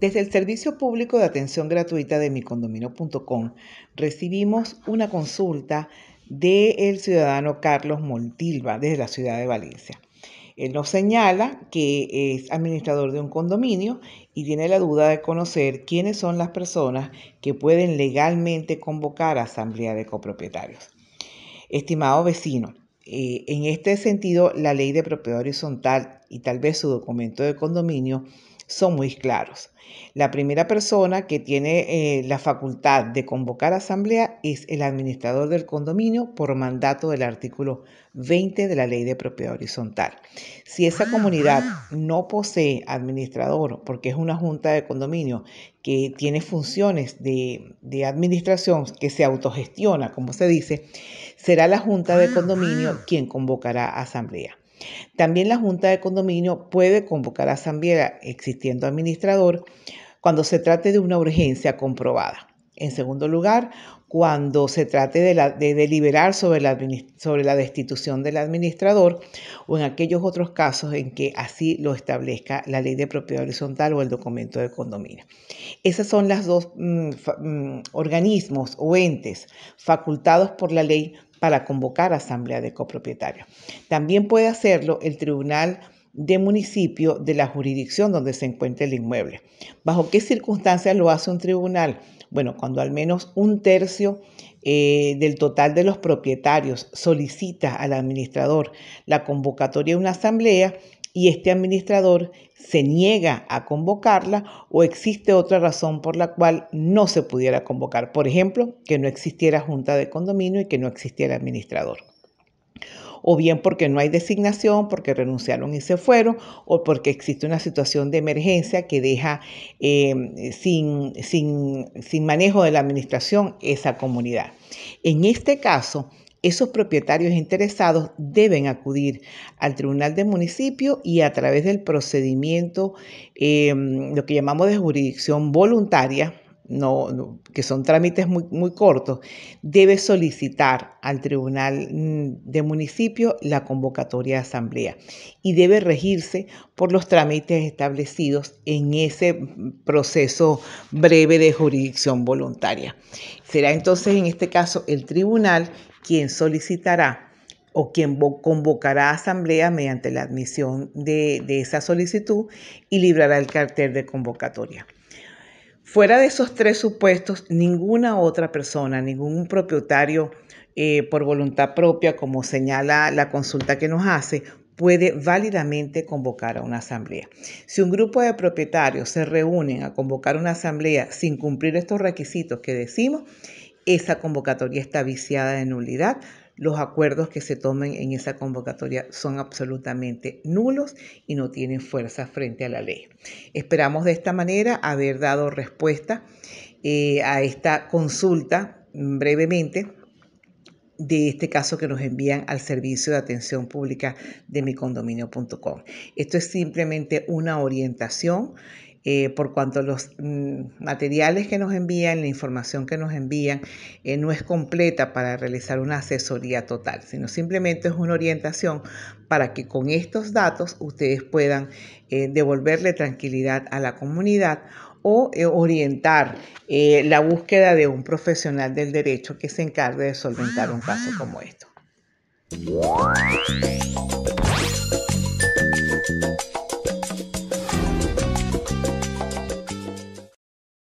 Desde el Servicio Público de Atención Gratuita de micondominio.com recibimos una consulta del ciudadano Carlos Montilva desde la ciudad de Valencia. Él nos señala que es administrador de un condominio y tiene la duda de conocer quiénes son las personas que pueden legalmente convocar a asamblea de copropietarios. Estimado vecino, eh, en este sentido, la ley de propiedad horizontal y tal vez su documento de condominio son muy claros. La primera persona que tiene eh, la facultad de convocar asamblea es el administrador del condominio por mandato del artículo 20 de la ley de propiedad horizontal. Si esa comunidad no posee administrador, porque es una junta de condominio que tiene funciones de, de administración que se autogestiona, como se dice, será la junta de condominio quien convocará asamblea. También la Junta de Condominio puede convocar a asamblea existiendo administrador cuando se trate de una urgencia comprobada. En segundo lugar, cuando se trate de, deliberar sobre la, sobre la, destitución del administrador o en aquellos otros casos en que así lo establezca la ley de propiedad horizontal o el documento de condominio. Esos son los dos mm, mm, organismos o entes facultados por la ley para convocar asamblea de copropietarios. También puede hacerlo el Tribunal de municipio de la jurisdicción donde se encuentre el inmueble. ¿Bajo qué circunstancias lo hace un tribunal? Bueno, cuando al menos un tercio eh, del total de los propietarios solicita al administrador la convocatoria de una asamblea y este administrador se niega a convocarla o existe otra razón por la cual no se pudiera convocar. Por ejemplo, que no existiera junta de condominio y que no existiera administrador. O bien porque no hay designación, porque renunciaron y se fueron, o porque existe una situación de emergencia que deja eh, sin, sin manejo de la administración esa comunidad. En este caso, esos propietarios interesados deben acudir al tribunal del municipio y a través del procedimiento, em, lo que llamamos de jurisdicción voluntaria, no, que son trámites muy, muy cortos, debe solicitar al tribunal mm, de municipio la convocatoria de asamblea y debe regirse por los trámites establecidos en ese proceso breve de jurisdicción voluntaria. Será entonces en este caso el tribunal quien solicitará o quien convocará a asamblea mediante la admisión de, esa solicitud y librará el cartel de convocatoria. Fuera de esos tres supuestos, ninguna otra persona, ningún propietario eh, por voluntad propia, como señala la consulta que nos hace, puede válidamente convocar a una asamblea. Si un grupo de propietarios se reúnen a convocar una asamblea sin cumplir estos requisitos que decimos, esa convocatoria está viciada de nulidad. Los acuerdos que se tomen en esa convocatoria son absolutamente nulos y no tienen fuerza frente a la ley. Esperamos de esta manera haber dado respuesta eh, a esta consulta brevemente de este caso que nos envían al servicio de atención pública de micondominio.com. Esto es simplemente una orientación eh, por cuanto los mm, materiales que nos envían, la información que nos envían, eh, no es completa para realizar una asesoría total, sino simplemente es una orientación para que con estos datos ustedes puedan eh, devolverle tranquilidad a la comunidad o orientar la búsqueda de un profesional del derecho que se encargue de solventar un caso como esto.